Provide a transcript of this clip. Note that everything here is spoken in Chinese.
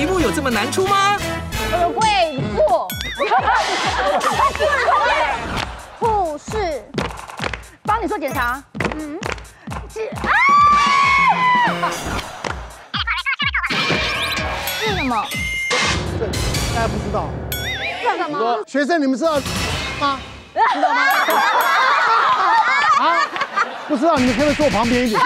题目有这么难出吗？我有贵妇，护士，帮你做检查。嗯，这啊，是什么？大家不知道。是什么？学生，你们知道吗？知道吗？啊，不知道，你们可以坐旁边一点。